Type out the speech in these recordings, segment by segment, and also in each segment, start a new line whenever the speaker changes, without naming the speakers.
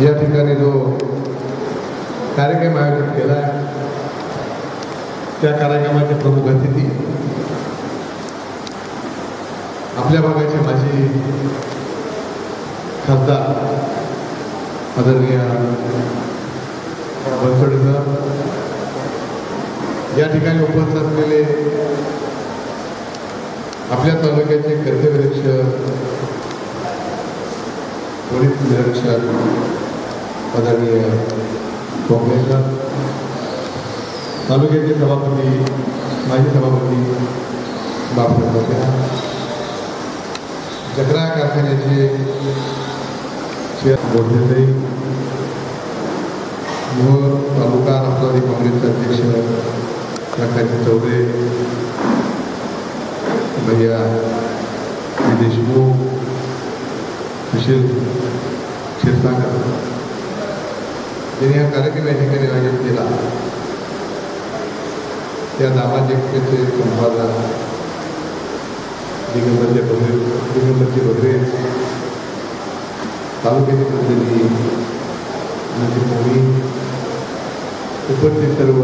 या ठिकाणी जो कार्यक्रम आयोजित केला आहे त्या कार्यक्रमाचे प्रमुख अतिथी आपल्या भागाचे माझे खासदार आदरणीय बनसोडे सर या ठिकाणी उपस्थित असलेले आपल्या तालुक्याचे कर्तव्यरक्षक पोलीस निरीक्षक आदरणीय काँग्रेसला तालुक्याचे सभापती, माजी सभापती बापू मोठ्या जगरा कारखान्याचे बोलते मोहोळ तालुका राष्ट्रवादी काँग्रेसचे अध्यक्ष प्रकाश चौधरी, भैया देशमुख सुशील क्षीरसागर त्यांनी हा कार्यक्रम या ठिकाणी आयोजित केला त्या दामाजिकतेचे संपादन दिगंबरचे बघरे दिगंबरचे बघरे तालुक्याचे प्रतिनिधी म्हणजे मोही उपस्थित सर्व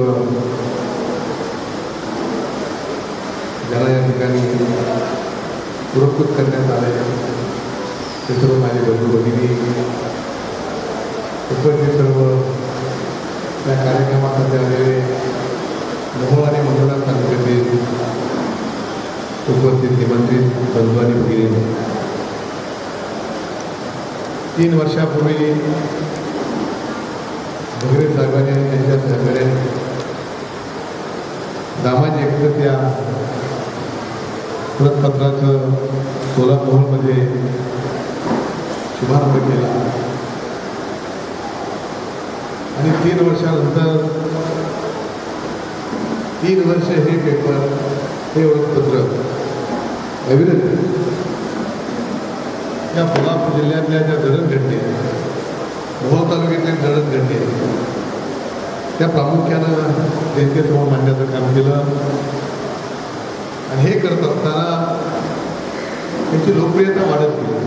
ज्याला या ठिकाणी पुरस्कृत करण्यात आले ते सर्व माझे बंधू भगिनी उपस्थित सर्व त्या कार्यक्रमासाठी आलेले मोहोळ आणि मंडळा तालुक्यातील उपस्थित निमंत्रित बंधू आणि भगिनी. तीन वर्षापूर्वी भगरे साहेबांनी आणि त्यांच्या सहकार्याने दामाजी एकत्र या वृत्तपत्राचं सोलापूरमध्ये शुभारंभ केला. आणि तीन वर्षानंतर तीन वर्ष हे पेपर हे वृत्तपत्र. अविरत या कोल्हापूर जिल्ह्यातल्या ज्या जडणघडणी भोर तालुक्यातल्या जडणघडणी त्या प्रामुख्यानं जनतेसमोर मांडण्याचं काम केलं. आणि हे करत असताना त्याची लोकप्रियता वाढत गेली.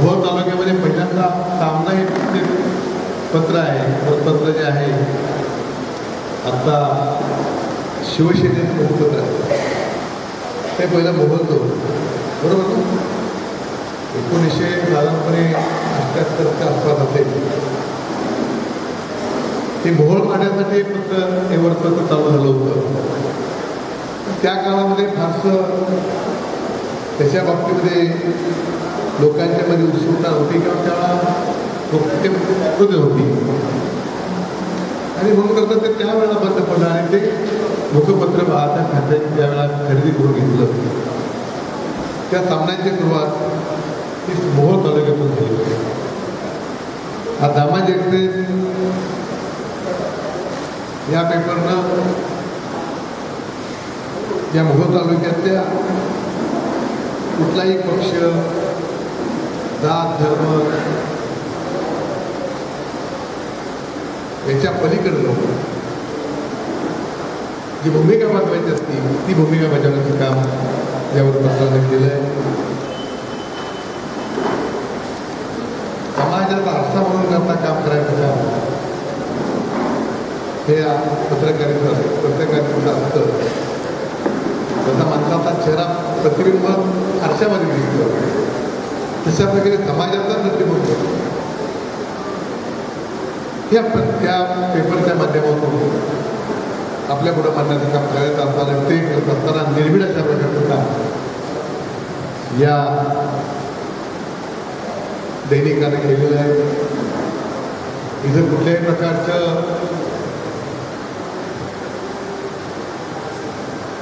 भोर तालुक्यामध्ये पहिल्यांदा सामना हे ते पत्र आहे वृत्तपत्र जे आहे आता शिवसेनेचं वृत्तपत्र आहे. ते पहिलं मोहोळचं बरोबर ना? एकोणीसशे साधारणपणे अठ्ठ्याहत्तरच्या आसपास असेल ते मोहोळ काढण्यासाठी फक्त हे वर्तपत्र चालू झालं होतं. त्या काळामध्ये फारसं त्याच्या बाबतीमध्ये लोकांच्या मध्ये उत्सुकता होती किंवा त्यावेळा लोक ते होती. आणि म्हणून कसं ते त्यावेळेला बंद पडलं आणि ते मुखपत्र पाहता खात्याची त्यावेळेला खरेदी करून घेतलं. त्या सामन्याची सुरुवात ही मोहोळ तालुक्यातून झाली होती. हा दामा एक्सप्रेस या पेपरनं या मोहोळ तालुक्यातल्या कुठलाही पक्ष जात धर्म. याच्या लोक. जी भूमिका बजवायची असती ती भूमिका बजावण्याचं काम यावर पत्रानं केलं आहे समाजाचा आरसा म्हणून करता काम करायचं काम. हे पत्रकारिता पत्रकारिता असतं. जसा माणसाचा चेहरा प्रतिबिंब आरशामध्ये दिसतो. तशा प्रकारे समाजाचा हे आपण त्या पेपरच्या माध्यमातून आपल्या पुढं मांडण्याचं काम करत असताना ते करत असताना निर्भीड अशा प्रकारचं काम या दैनिकाने केलेलं आहे. इथं कुठल्याही प्रकारचं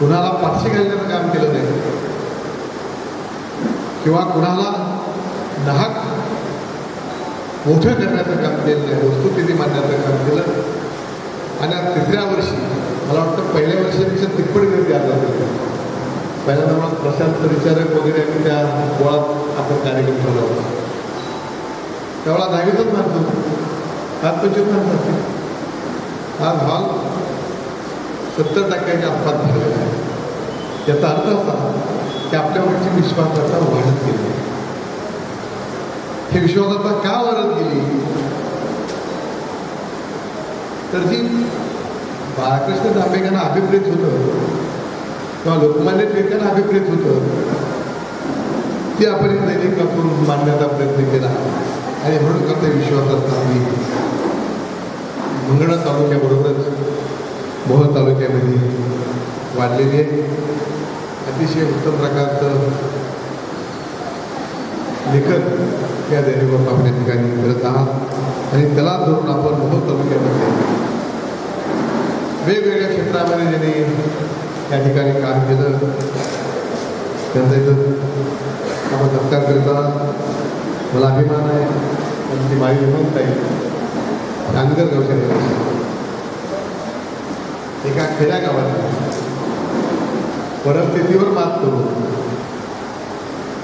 कुणाला पाठशी घालण्याचं काम केलं नाही. किंवा कुणाला नाहक मोठं करण्याचं काम केलं नाही वस्तुस्थिती मांडण्याचं काम केलं. आणि आज तिसऱ्या वर्षी मला वाटतं पहिल्या वर्षापेक्षा तिप्पट गर्दी आज पहिल्यांदा मला प्रशांत विचारक वगैरे आम्ही त्या गोळात आपण कार्यक्रम ठेवला होता. त्यावेळा दहावीतच मानतो आज पंचवीस मारतात आज हॉल सत्तर टक्क्याच्या आसपास झालेला आहे. याचा अर्थ असा की आपल्यावरची विश्वासार्हता वाढत गेली आहे. हे विश्वासाचा का वरत गेली तर जी बाळकृष्ण दांभेकरांना अभिप्रेत होतं किंवा लोकमान्य टिळकांना अभिप्रेत होतं ती आपण करून मांडण्याचा प्रयत्न केला आणि म्हणून करते विश्वासात आम्ही मंगळा तालुक्याबरोबरच मोहन तालुक्यामध्ये वाढलेली आहे अतिशय उत्तम प्रकारचं लेखक या दैनिकात आपण या ठिकाणी करत आहात. आणि त्याला धरून आपण मोहोळ तालुक्यामध्ये वेगवेगळ्या क्षेत्रामध्ये ज्यांनी या ठिकाणी काम केलं त्यांचा इथं आपण सत्कार करता मला अभिमान आहे. त्यांची माई विमंत आहे चांदगर गावच्या एका खेड्या गावात परिस्थितीवर मात करू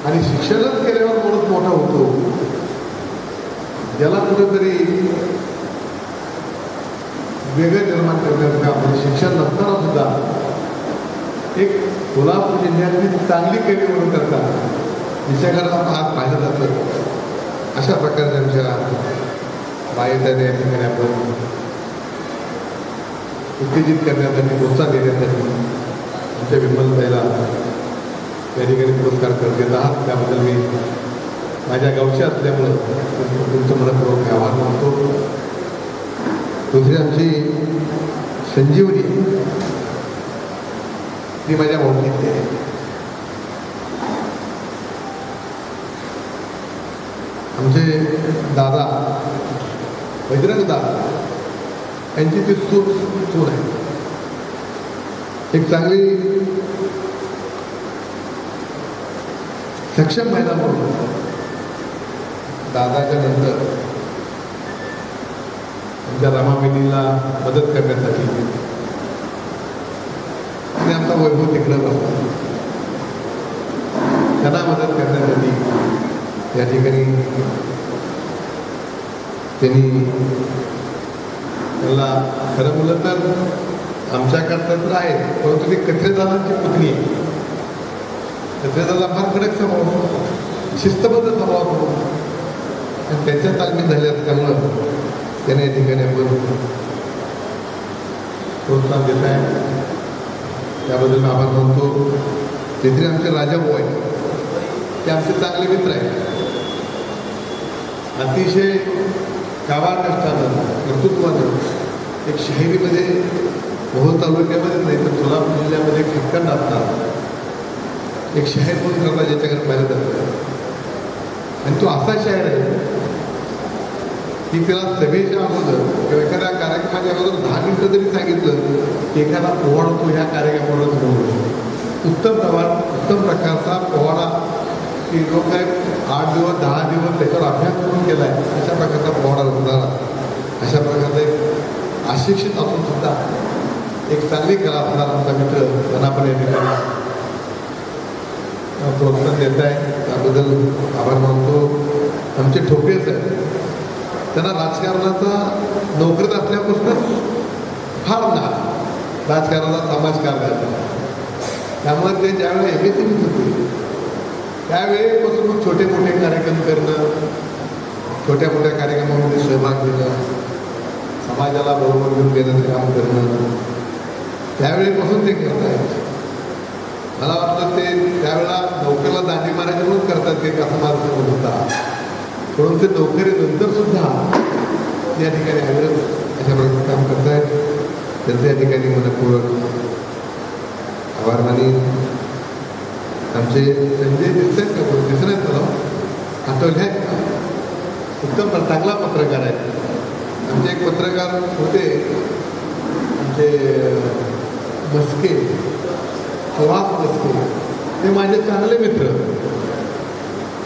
आणि शिक्षणच केल्यावर माणूस मोठा होतो ज्याला कुठेतरी वेगळं निर्माण करण्यात काम शिक्षण नसताना सुद्धा एक कोल्हापूर जिल्ह्यातली चांगली केली म्हणून करता विषयाकडे आज पाहिलं जातं. अशा प्रकारे आमच्या बाहेरच्या या ठिकाणी आपण उत्तेजित करण्यासाठी प्रोत्साहन देण्यासाठी आमच्या विमलताईला या ठिकाणी पुरस्कार करत देत आहात. त्याबद्दल मी माझ्या गावच्या असल्यामुळं तुमचं मनपूर्वक आवाहन मानतो दुसरी आमची संजीवनी ती माझ्या भावकीतली आहे. आमचे दादा बजरंग दादा यांची ती सूर सून आहे. एक चांगली सक्षम महिला म्हणून दादाच्या नंतर आमच्या रामाबहिणीला मदत करण्यासाठी आणि आमचा वैभव तिकडं बसला. त्यांना मदत करण्यासाठी या ठिकाणी त्यांनी त्याला खरं मुलं तर आमच्याकडचं तर आहे परंतु ती कथेदारांची पुतणी आहे. कथेदाराला फार कडक स्वभाव शिस्तबद्ध स्वभाव त्यांच्या तालमीत झाल्या असल्यामुळं त्याने या ठिकाणी आपण प्रोत्साहन देत आहे. त्याबद्दल मी आभार मानतो. तिथे आमचे राजाभाऊ आहेत ते आमचे चांगले मित्र आहेत. अतिशय काबार कष्टानं कर्तृत्वानं एक शहरीमध्ये मोहोळ तालुक्यामध्ये नाही तर सोलापूर जिल्ह्यामध्ये एक खटखंड एक शहर म्हणून करता ज्याच्याकडे पाहिलं जातं आणि तो असा शायर आहे की त्याला सभेच्या अगोदर किंवा एखाद्या कार्यक्रमाच्या अगोदर दहा मिनिटं जरी सांगितलं की एखादा पोवाडा तो ह्या कार्यक्रमावर होऊ उत्तम प्रवा उत्तम प्रकारचा पोवाडा की लोक काय आठ दिवस दहा दिवस त्याच्यावर अभ्यास करून केला आहे अशा प्रकारचा पोवाडा होणार अशा प्रकारचा एक अशिक्षित असून सुद्धा एक चांगली कला असणारा आमचा मित्र त्यांना प्रोत्साहन देत आहे. त्याबद्दल आभार मानतो. आमचे ठोकेच आहेत. त्यांना राजकारणाचा नोकरीत असल्यापासूनच फार ना राजकारणाला समाजकार त्यामुळे ते ज्यावेळेला एम एस होते त्यावेळेपासून छोटे मोठे कार्यक्रम करणं छोट्या मोठ्या कार्यक्रमामध्ये सहभाग घेणं समाजाला बरोबर घेऊन घेण्याचं काम करणं त्यावेळेपासून ते करत आहेत मला वाटतं ते त्यावेळेला नोकरीला दांडी मारायचे म्हणून करतात ते कसा मार्ग होता. म्हणून ते नोकरीनंतर सुद्धा या ठिकाणी आलं अशा प्रकारे काम करतायत. त्यांचं या ठिकाणी मनपूर्वक आभार मानी आमचे संजय दिसत का कोण? दिसत आहेत मला आठवले आहेत का? उत्तम चांगला पत्रकार आहे. आमचे एक पत्रकार होते. आमचे मस्के. सुहास मस्के ते माझे चांगले मित्र.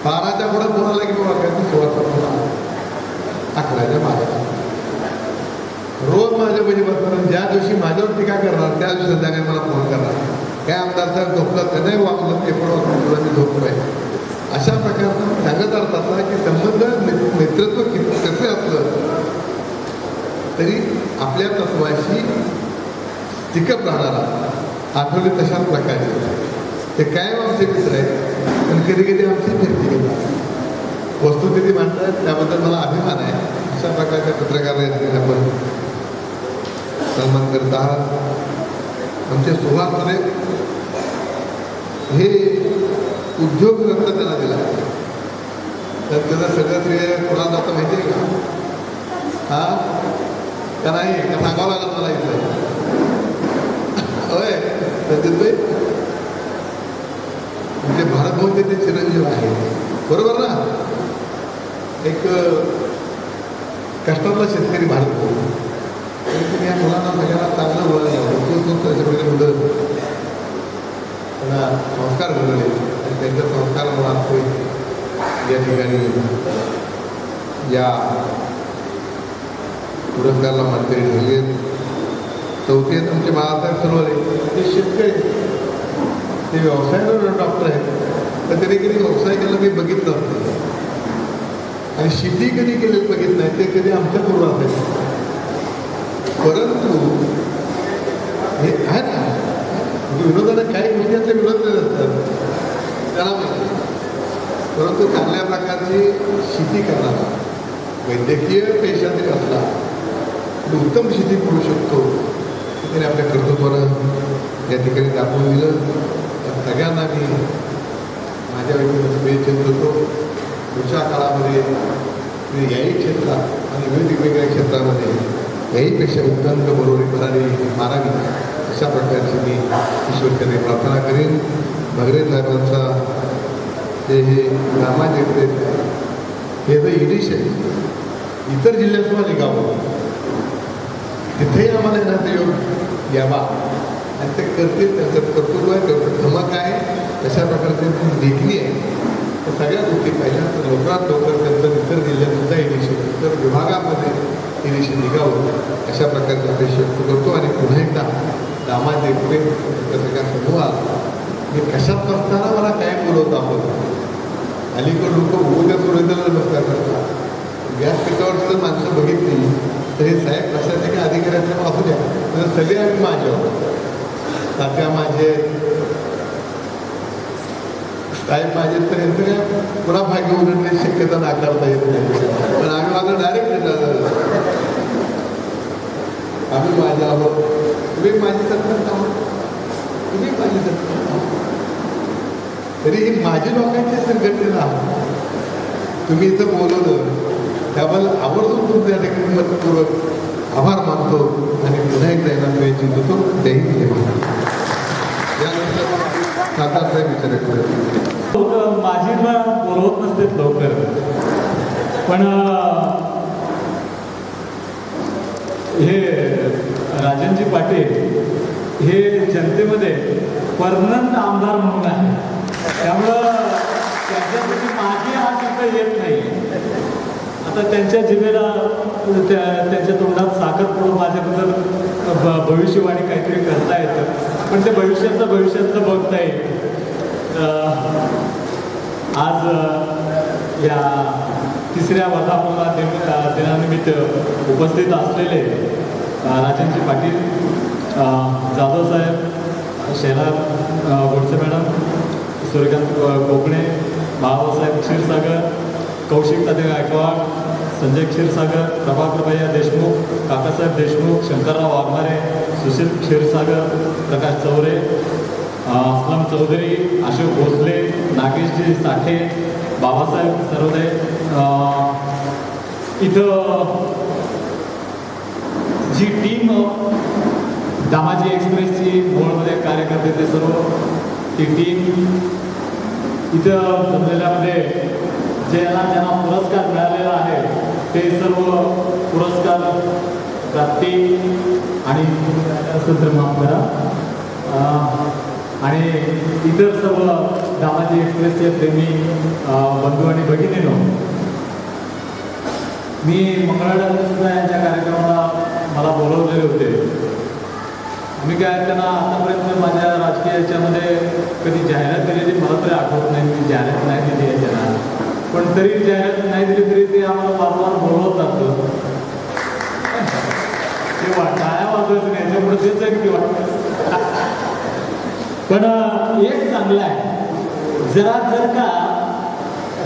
बाराच्या पुढे कोणाला की बाबा सुहास अकराच्या मागे. रोज माझ्या बजी बसणार ज्या दिवशी माझ्यावर टीका करणार त्या दिवशी संध्याकाळी मला फोन करणार. काय आमदार साहेब झोपलं का नाही वाचलं पण वाचलं तुला मी झोपलोय अशा प्रकारचं सांगत असतात की संबंध मित्रत्व किती कसे असलं तरी आपल्या तत्वाशी टिकत राहणारा आठवले तशाच प्रकारे ते कायम आमचे मित्र आहेत. पण कधी कधी आमची फिरती घेतात वस्तुस्थिती मांडतात त्याबद्दल मला अभिमान आहे. अशा प्रकारच्या पत्रकार आहेत आपण. सन्मान करत आहात. आमचे सुभाष रे हे उद्योग रत्न त्यांना दिला. तर त्याचं सगळं श्रेय कोणाला जातं माहिती आहे का? हा? का नाही? का सांगावं लागेल मला इथं? देतोय म्हणजे भारतभवनचे ते चिरंजीव आहे बरोबर ना? एक कष्टातला शेतकरी भारत भाऊ तरी तुम्ही या मुलांना सगळ्यांना चांगलं बोलायला तो तो त्याच्याकडे मुलं त्यांना संस्कार घडवले आणि त्यांच्या संस्कार आज या ठिकाणी या पुरस्काराला मानकरी ठरले चौथे आहेत आमचे बाळासाहेब सरोवरे ते शेतकरी. ते व्यवसायावर डॉक्टर आहेत तर त्यांनी कधी व्यवसाय केला मी बघितलं होतं आणि शेती कधी केली बघितलं नाही ते कधी आमच्या पूर्वात आहे परंतु हे आहे ना म्हणजे विनोदाने काही गोष्टी विनोद असतात. त्याला माहिती परंतु चांगल्या प्रकारची शेती करणारा वैद्यकीय पेशातील असला उत्तम शेती करू शकतो. त्याने आपल्या कर्तृत्वानं या ठिकाणी दाखवून दिलं तर सगळ्यांना मी माझ्या व्यक्तीला शुभेच्छा करतो पुढच्या काळामध्ये याही क्षेत्रात आणि वेगवेगळ्या क्षेत्रामध्ये याहीपेक्षा उत्तम बरोबरी करारी मारावी अशा प्रकारची मी ईश्वरकडे प्रार्थना करेन भगरे साहेबांचा ते हे रामाचे हे जर आहे इतर जिल्ह्यात सुद्धा निघावं तिथेही आम्हाला येण्याचा योग यावा. आणि ते करतील त्यांचं कर्तृत्व आहे त्यांचं धमक आहे अशा प्रकारचे देखणी आहे. तर सगळ्या गोष्टी पाहिल्या तर लवकरात लवकर त्यांचं इतर जिल्ह्यात सुद्धा इनिशिएट इतर विभागामध्ये इनिशिएट निघावं. अशा प्रकारचे अपेक्षा व्यक्त करतो. आणि पुन्हा एकदा दामा देवरे त्या सगळ्या समूहात मी कशात बसताना मला काय बोलवत आहोत अलीकडे लोक उद्या सुरतेला नमस्कार करतात गॅस पिकावर जर माणसं बघितली. तरी साहेब प्रशासकीय अधिकाऱ्यांना असू द्या. तर सगळे आम्ही माझे. आहोत तात्या माझे साहेब माझे तर काय? पुन्हा भाग्य उलटण्याची शक्यता नाकारता येत नाही. पण आम्ही माझं डायरेक्ट आम्ही माझे आहोत. तुम्ही माझी सरपंच आहोत. तुम्ही माझी सरपंच आहोत. तरी ही माझी लोकांची संघटनेला तुम्ही इथं बोलवलं. त्याबद्दल आवर्जून तुमच्या ठिकाणी मतपूर्वक आभार मानतो आणि पुन्हा एकदा येणार वेळ देतो. तेही हिंद साहेब विचारायचे
लोक माझी बोलवत नसतात लवकर. पण हे राजनजी पाटील हे जनतेमध्ये परमनंट आमदार म्हणून आहे त्यामुळं त्यांच्यासाठी माझी हा शब्द येत नाही. आता त्यांच्या जिभेला त्या त्यांच्या तोंडात साखर पडून माझ्याबद्दल भविष्यवाणी काहीतरी करता येतं. पण ते भविष्यातलं भविष्यातलं बघता येईल. आज या तिसऱ्या वर्धापना दिन दिनानिमित्त उपस्थित असलेले राजनजी पाटील जाधव साहेब शैला गोडसे मॅडम सूर्यकांत कोकणे बाबासाहेब क्षीरसागर कौशिक ताते गायकवाड संजय क्षीरसागर प्रभाकर भैया देशमुख काकासाहेब देशमुख शंकरराव वाघमारे सुशील क्षीरसागर प्रकाश चौरे असलम चौधरी अशोक भोसले नागेशजी साठे बाबासाहेब सरोदे इथं जी टीम दामाजी एक्सप्रेसची मोळमध्ये कार्यकर्ते ते सर्व ती टीम इथं जमलेल्यामध्ये ज्यांना ज्यांना पुरस्कार मिळालेला आहे ते सर्व पुरस्कार प्राप्ती आणि असेल तर माफ करा. आणि इतर सर्व दामाजी एक्सप्रेसचे प्रेमी बंधू आणि भगिनीनो मी मंगळवार यांच्या कार्यक्रमाला मला बोलवलेले होते. मी काय त्यांना आतापर्यंत माझ्या राजकीय याच्यामध्ये कधी जाहिरात केलेली मला तरी आठवत नाही मी जाहिरात नाही केली आहे त्यांना. पण तरी जाहिरात नाही दिली तरी ते आम्हाला वारंवार बोलवतात. जातं ते वाट टाळ्या वाजवायचं नाही त्यामुळे तेच आहे की वाटतं पण एक चांगलं आहे. जरा जर का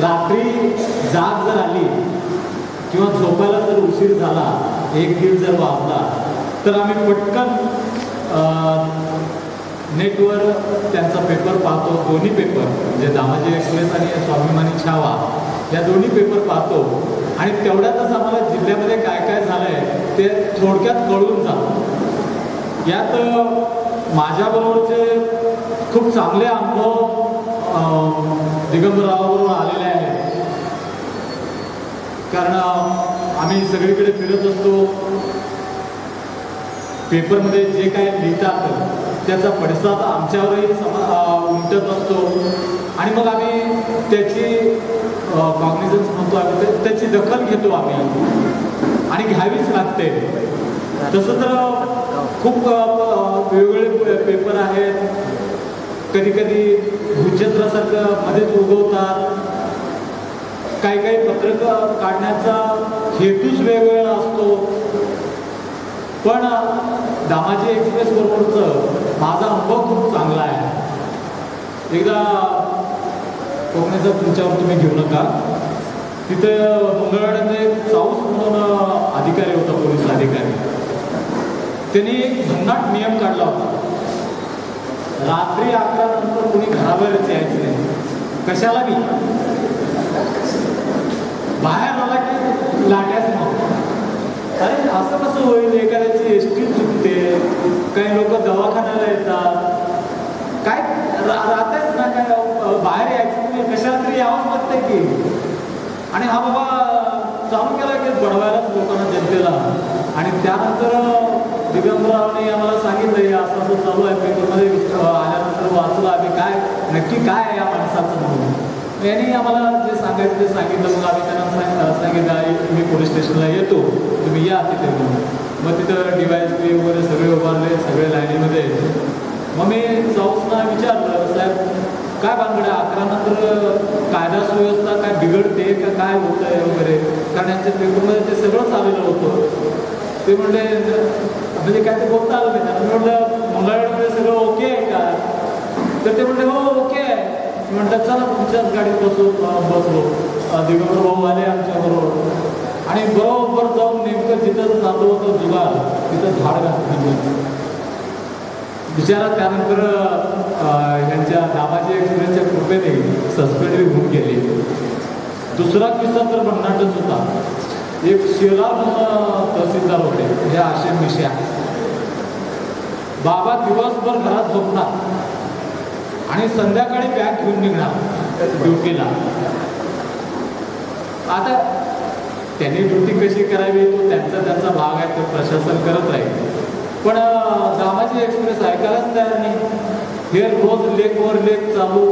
रात्री जाग जर आली किंवा झोपायला जर उशीर झाला एक दीड जर वाजला तर आम्ही पटकन नेटवर त्यांचा पेपर पाहतो दोन्ही पेपर म्हणजे दामाजी एक्सप्रेस आणि स्वाभिमानी छावा या दोन्ही पेपर पाहतो. आणि तेवढ्यातच आम्हाला जिल्ह्यामध्ये काय काय झालं आहे ते थोडक्यात कळून जातं. यात माझ्याबरोबरचे खूप चांगले अनुभव अ, आलेले आहेत. कारण आम्ही सगळीकडे फिरत असतो. पेपरमध्ये जे काय लिहितात त्याचा पडसाद आमच्यावरही सम उमटत असतो. आणि मग आम्ही त्याची कॉग्निझन्स म्हणतो आम्ही त्याची दखल घेतो आम्ही. आणि घ्यावीच लागते. तसं तर खूप वेगवेगळे पे- पेपर आहेत. कधी कधी भूचंद्रासारखं मध्येच उगवतात. काही काही पत्रक काढण्याचा हेतूच वेगवेगळा असतो. पण दामाजी एक्सप्रेस बरोबरचं माझा अनुभव खूप चांगला आहे. एकदा कोकणाचा तुमच्यावर तुम्ही घेऊ नका. तिथं मंगळवाड्यामध्ये एक चाऊस म्हणून अधिकारी होता पोलीस अधिकारी. त्यांनी एक भन्नाट नियम काढला होता. रात्री अकरा नंतर कोणी घराबाहेरच यायचं नाही. कशाला मी बाहेर आला की लाट्याच अरे असं कसं होईल? एखाद्याची एस टी चुकते. काही लोक दवाखान्याला येतात. काय राहतायच राहतेच ना काय? बाहेर यायचं कशा कशाला तरी यावंच लागतंय की? आणि हा बाबा चालू केला की बडवायलाच लोकांना जनतेला. आणि त्यानंतर दिगंबरावने आम्हाला सांगितलं हे असं असं चालू आहे. पेपरमध्ये आल्यानंतर वाचलं आम्ही. काय? नक्की काय आहे या माणसाचं म्हणून? यांनी आम्हाला जे सांगायचं ते सांगितलं. मग आम्ही त्यांना सांग सांगितलं "आई, मी पोलीस स्टेशनला येतो. तुम्ही या तिथे म्हणून. मग तिथं डिवायस बी वगैरे सगळे उभारले सगळे लाईनीमध्ये. मग मी जाऊसना विचारलं साहेब काय भानगड आहे? अकरा नंतर कायदा सुव्यवस्था काय बिघडते का काय होतं आहे वगैरे? कारण यांच्या पेपरमध्ये ते सगळंच आलेलं होतं. ते म्हणले म्हणजे काय ते बोलता आलं नाही. त्यांना मी म्हटलं मंगळवारमध्ये सगळं ओके आहे का? तर ते म्हणले हो ओके आहे. मी म्हणतात चला तुमच्याच गाडीत बसू बसलो दिगंबर भाऊ आले आमच्याबरोबर. आणि बरोबर जाऊन नेमकं जिथं जातो होतं जुगार तिथं झाड घातली बिचारा त्यानंतर यांच्या ह्यांच्या एक्सप्रेसच्या कृपेने सस्पेंडरी होऊन गेली. दुसरा किस्सा तर भन्नाटच होता. एक शेलार तहसीलदार होते. हे आशे मिश्या बाबा दिवसभर घरात झोपणार आणि संध्याकाळी बॅग घेऊन निघणार ड्युटीला. आता त्यांनी ड्युटी कशी करावी तो त्यांचा त्यांचा भाग आहे तो प्रशासन करत राहील. पण अं, दामाजी एक्सप्रेस ऐकायलाच तयार नाही. हे रोज लेकवर लेक चालू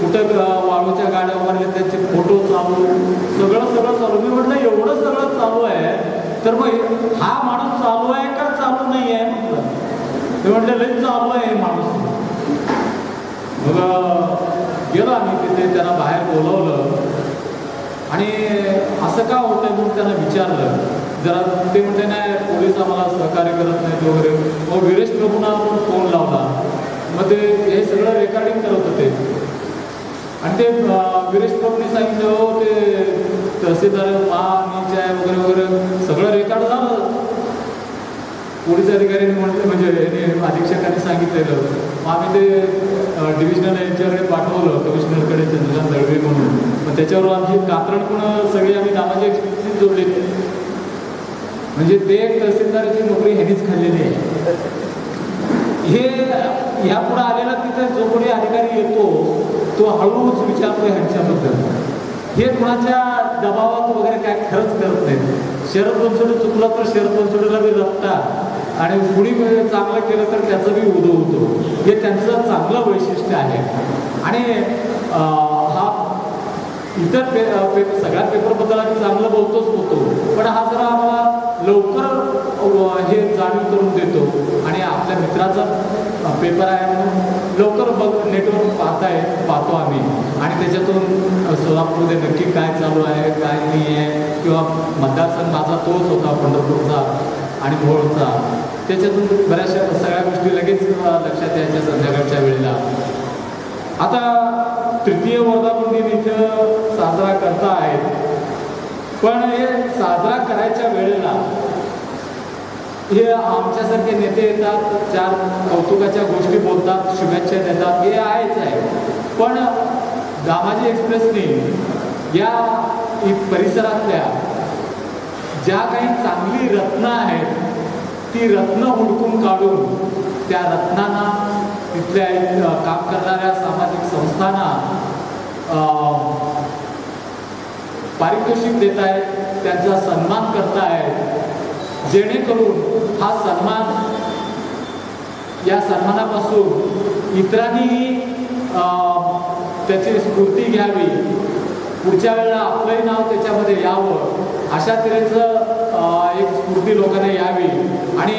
कुठं वाळूच्या गाड्या उभारल्या त्यांचे फोटो चालू सगळं सगळं चालू. मी म्हटलं एवढं सगळं चालू आहे तर मग हा माणूस चालू आहे का चालू नाही आहे? म्हटलं. ते म्हटलं लई चालू आहे माणूस. मग गेलो आम्ही तिथे त्यांना बाहेर बोलवलं. आणि असं का होतंय म्हणून त्यांना विचारलं. जरा ते म्हणते नाही पोलीस आम्हाला सहकार्य करत नाहीत वगैरे. मग विरेश प्रभूंना आपण फोन लावला. मग ते हे सगळं रेकॉर्डिंग करत होते. आणि ते विरेश प्रभूंनी सांगितलं हो ते तहसीलदार मा नीच आहे वगैरे वगैरे. सगळं रेकॉर्ड झालं. पोलीस अधिकाऱ्यांनी म्हटलं म्हणजे अधीक्षकांनी सांगितलेलं. मग आम्ही ते डिव्हिजनल यांच्याकडे पाठवलं कमिशनरकडे चंद्रकांत दळवे म्हणून. मग त्याच्यावर आमची कात्रण पण सगळी आम्ही नामाची एक्सपिरियन्स जोडले. म्हणजे ते तहसीलदाराची नोकरी ह्यांनीच खाल्लेली आहे. हे ह्यापुढे आलेला तिथे जो कोणी अधिकारी येतो तो हळूहळूच विचारतो ह्यांच्याबद्दल. हे कुणाच्या दबावात वगैरे काय खरंच करत नाही शरद बनसोडे चुकला तर शरद बनसोडेला बी रपतात आणि कुणी चांगलं केलं तर त्याचं बी उदो होतो. हे त्यांचं चांगलं वैशिष्ट्य आहे. आणि हा इतर पे पेपर सगळ्या पेपरबद्दल आम्ही चांगलं बोलतोच होतो. पण हा जरा आम्हाला लवकर हे जाणीव करून देतो. आणि आपल्या मित्राचा पेपर आहे म्हणून लवकर बघ नेटवर्क पाहताय पाहतो आम्ही. आणि त्याच्यातून सोलापूरमध्ये नक्की काय चालू आहे काय नाही आहे किंवा मतदारसंघ माझा तोच होता पंढरपूरचा आणि भोळचा त्याच्यातून बऱ्याचशा सगळ्या गोष्टी लगेच लक्षात यायच्या संध्याकाळच्या वेळेला. आता तृतीय वर्धापन इथं साजरा करता आहेत. पण हे साजरा करायच्या वेळेला हे आमच्यासारखे नेते येतात चार कौतुकाच्या गोष्टी बोलतात शुभेच्छा देतात हे आहेच आहे. पण दामाजी एक्सप्रेसने या परिसरातल्या ज्या काही चांगली रत्न आहेत ती रत्न हुडकून काढून त्या रत्नांना तिथल्या काम करणाऱ्या सामाजिक संस्थांना पारितोषिक देत आहेत त्यांचा सन्मान करतायत. जेणेकरून हा सन्मान या सन्मानापासून इतरांनीही त्याची स्फूर्ती घ्यावी. पुढच्या वेळेला आपलंही नाव त्याच्यामध्ये यावं. अशा तऱ्हेचं एक स्फूर्ती लोकांना यावी. आणि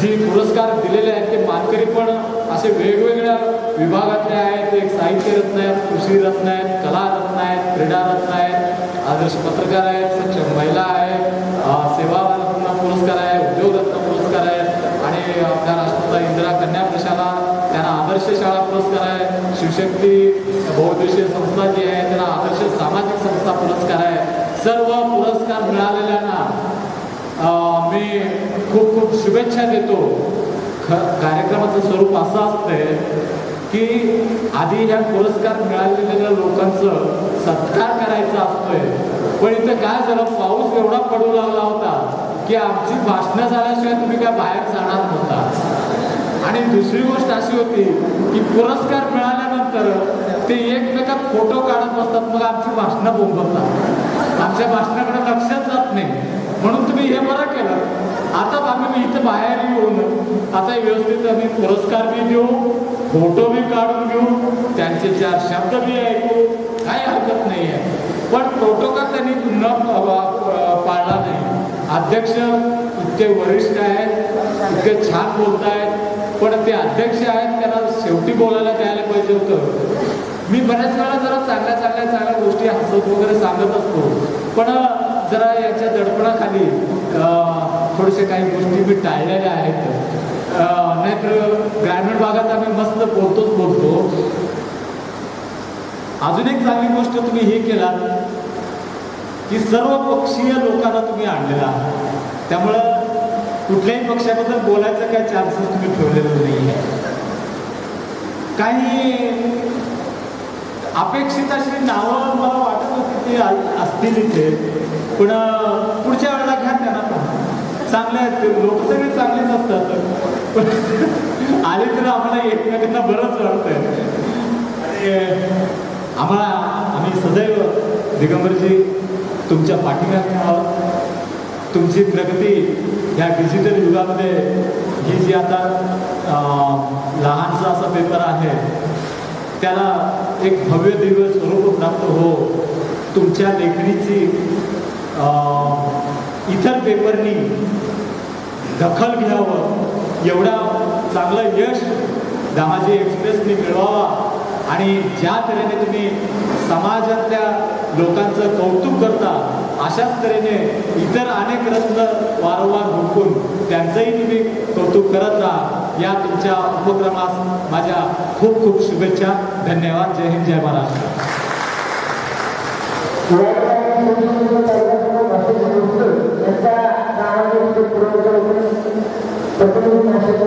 जी पुरस्कार दिलेले आहेत ते मानकरी पण असे वेगवेगळ्या विभागातले आहेत. एक साहित्य रत्न आहेत कृषी रत्न आहेत कला रत्न आहेत क्रीडा रत्न आहेत आदर्श पत्रकार आहेत सक्षम महिला आहे सेवा रत्न पुरस्कार आहे उद्योग रत्न पुरस्कार आहे आणि आपल्या राष्ट्रपिता इंदिरा कन्या प्रशाला त्यांना आदर्श शाळा पुरस्कार आहे. शिवशक्ती बहुद्देशीय संस्था जी आहे त्यांना आदर्श सामाजिक संस्था पुरस्कार आहे. सर्व पुरस्कार मिळालेल्यांना मी खूप खूप शुभेच्छा देतो. ख कार्यक्रमाचं स्वरूप असं असतंय की आधी ह्या पुरस्कार मिळालेल्या लोकांचं सत्कार करायचा असतोय पण इथं काय झालं पाऊस एवढा पडू लागला होता की आमची भाषणं झाल्याशिवाय तुम्ही काय बाहेर जाणार नव्हता. आणि दुसरी गोष्ट अशी होती की पुरस्कार मिळाल्यानंतर ते एकमेकात फोटो काढत बसतात मग आमची भाषणं बोंबतात आमच्या भाषणाकडे लक्षात जात नाही. म्हणून तुम्ही हे बरं केलं. आता आम्ही इथं बाहेर येऊन आता व्यवस्थित आम्ही पुरस्कार बी देऊ फोटो बी काढून घेऊ त्यांचे चार शब्द बी ऐकू काही हरकत नाही आहे. पण प्रोटोकॉल त्यांनी न पाळला नाही. अध्यक्ष इतके वरिष्ठ आहेत इतके छान बोलत आहेत पण ते अध्यक्ष आहेत त्यांना शेवटी बोलायला द्यायला पाहिजे होतं. मी बऱ्याच वेळा जरा चांगल्या चांगल्या चांगल्या गोष्टी हसत वगैरे सांगत असतो. पण जरा याच्या दडपणाखाली अं, थोडेसे काही गोष्टी मी टाळलेल्या आहेत. नाहीतर ग्रामीण भागात आम्ही मस्त बोलतोच बोलतो. अजून एक चांगली गोष्ट तुम्ही हे केलात की सर्व पक्षीय लोकांना तुम्ही आणलेला त्यामुळं कुठल्याही पक्षाबद्दल बोलायचं काय चान्सेस तुम्ही ठेवलेलं नाही आहे काही अपेक्षित अशी नावं मला वाटत होती ती असतील इथे. पण पुढच्या वेळेला घ्या त्यांना चांगले आहेत ते. लोक सगळे चांगलेच असतात. पण आले तर आम्हाला एकमेकांना बरंच वाटतंय. आणि आम्हाला आम्ही सदैव दिगंबरजी तुमच्या पाठीमागे आहोत. तुमची प्रगती या डिजिटल युगामध्ये ही जी आता लहानसा असा पेपर आहे त्याला एक भव्य दिव्य स्वरूप प्राप्त हो. तुमच्या लेखणीची इतर पेपरनी दखल घ्यावं एवढा चांगलं यश दामाजी एक्सप्रेसनी मिळवावा आणि ज्या तऱ्हेने तुम्ही समाजातल्या लोकांचं कौतुक करता अशाच तऱ्हेने इतर अनेक रत्न वारंवार हुकून त्यांचंही तुम्ही कौतुक करत राहा. या तुमच्या उपक्रमास माझ्या खूप खूप शुभेच्छा. धन्यवाद. जय हिंद जय महाराष्ट्र.
प्रतिनिधी नाशिक